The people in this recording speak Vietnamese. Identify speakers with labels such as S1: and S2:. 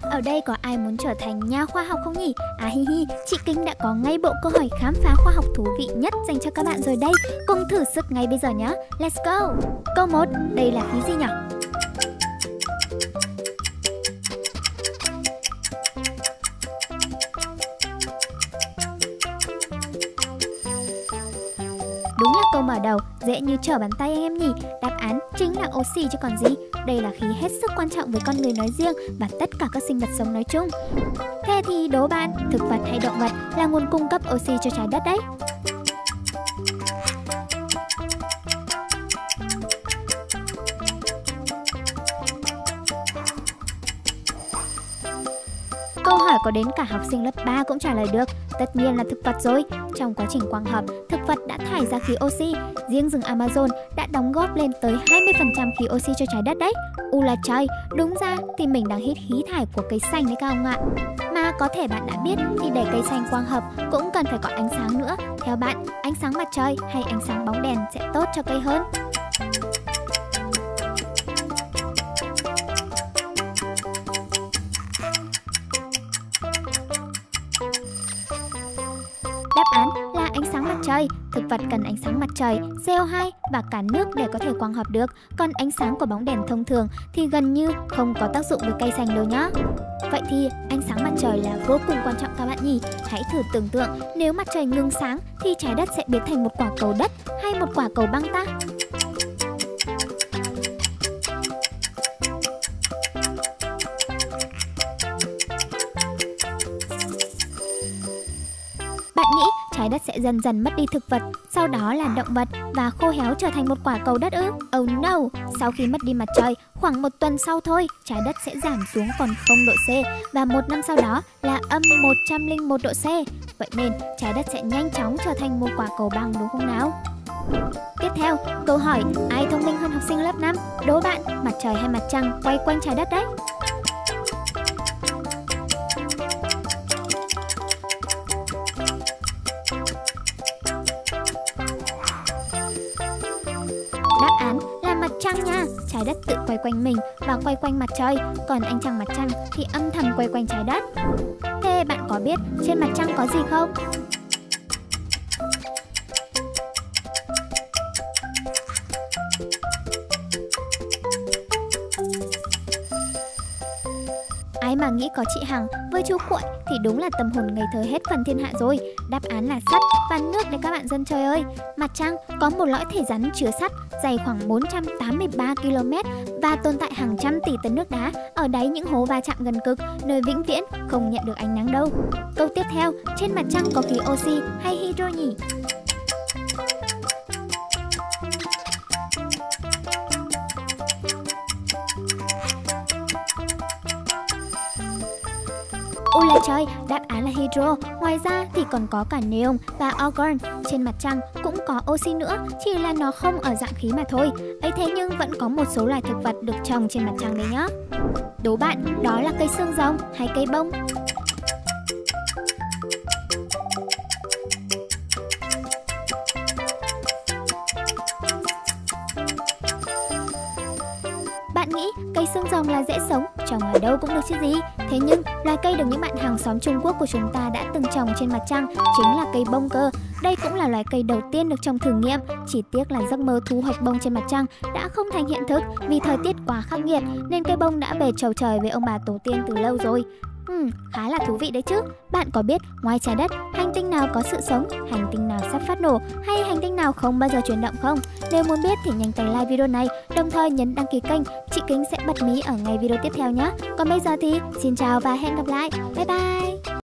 S1: ở đây có ai muốn trở thành nhà khoa học không nhỉ? À hi hi, chị Kinh đã có ngay bộ câu hỏi khám phá khoa học thú vị nhất dành cho các bạn rồi đây. Cùng thử sức ngay bây giờ nhé. Let's go. Câu 1, đây là khí gì nhỉ? Đúng là câu mở đầu, dễ như trở bàn tay anh em nhỉ. Đáp án chính là oxy chứ còn gì. Đây là khí hết sức quan trọng với con người nói riêng và tất cả các sinh vật sống nói chung. Thế thì đố bạn, thực vật hay động vật là nguồn cung cấp oxy cho trái đất đấy? Câu hỏi có đến cả học sinh lớp 3 cũng trả lời được, tất nhiên là thực vật rồi. Trong quá trình quang hợp, vật đã thải ra khí oxy, riêng rừng Amazon đã đóng góp lên tới 20% khí oxy cho trái đất đấy. U là trời, đúng ra thì mình đang hít khí thải của cây xanh đấy các ông ạ. Mà có thể bạn đã biết thì để cây xanh quang hợp cũng cần phải có ánh sáng nữa. Theo bạn, ánh sáng mặt trời hay ánh sáng bóng đèn sẽ tốt cho cây hơn? Án là ánh sáng mặt trời. Thực vật cần ánh sáng mặt trời, CO2 và cả nước để có thể quang hợp được. Còn ánh sáng của bóng đèn thông thường thì gần như không có tác dụng với cây xanh đâu nhá. Vậy thì ánh sáng mặt trời là vô cùng quan trọng các bạn nhỉ? Hãy thử tưởng tượng nếu mặt trời ngừng sáng thì trái đất sẽ biến thành một quả cầu đất hay một quả cầu băng ta? Trái đất sẽ dần dần mất đi thực vật, sau đó là động vật và khô héo trở thành một quả cầu đất ư? Oh no! Sau khi mất đi mặt trời, khoảng một tuần sau thôi, trái đất sẽ giảm xuống còn 0 độ C và một năm sau đó là âm 101 độ C. Vậy nên trái đất sẽ nhanh chóng trở thành một quả cầu băng đúng không nào? Tiếp theo, câu hỏi ai thông minh hơn học sinh lớp 5? Đố bạn, mặt trời hay mặt trăng quay quanh trái đất đấy? Trăng nha. Trái đất tự quay quanh mình và quay quanh mặt trời, còn anh trăng mặt trăng thì âm thầm quay quanh trái đất. Thế bạn có biết trên mặt trăng có gì không? Ai mà nghĩ có chị Hằng với chú Cuội thì đúng là tâm hồn ngây thơ hết phần thiên hạ rồi. Đáp án là sắt và nước đấy các bạn dân chơi ơi. Mặt trăng có một lõi thể rắn chứa sắt dày khoảng 483 km và tồn tại hàng trăm tỷ tấn nước đá ở đáy những hố va chạm gần cực, nơi vĩnh viễn không nhận được ánh nắng đâu. Câu tiếp theo, trên mặt trăng có khí oxy hay hydro nhỉ? Ôi là trời, đáp án là hydro. Ngoài ra thì còn có cả neon và argon. Trên mặt trăng cũng có oxy nữa, chỉ là nó không ở dạng khí mà thôi. ấy thế nhưng vẫn có một số loài thực vật được trồng trên mặt trăng đấy nhá. Đố bạn, đó là cây xương rồng hay cây bông? Xương rồng là dễ sống, trồng ở đâu cũng được chứ gì? Thế nhưng, loài cây được những bạn hàng xóm Trung Quốc của chúng ta đã từng trồng trên mặt trăng chính là cây bông cơ. Đây cũng là loài cây đầu tiên được trồng thử nghiệm, chỉ tiếc là giấc mơ thu hoạch bông trên mặt trăng đã không thành hiện thực vì thời tiết quá khắc nghiệt nên cây bông đã về chầu trời với ông bà tổ tiên từ lâu rồi. Ừ, khá là thú vị đấy chứ. Bạn có biết ngoài trái đất, hành tinh nào có sự sống, hành tinh nào sắp phát nổ hay hành tinh nào không bao giờ chuyển động không? Nếu muốn biết thì nhanh tay like video này, đồng thời nhấn đăng ký kênh. Chị Kính sẽ bật mí ở ngay video tiếp theo nhé. Còn bây giờ thì xin chào và hẹn gặp lại. Bye bye.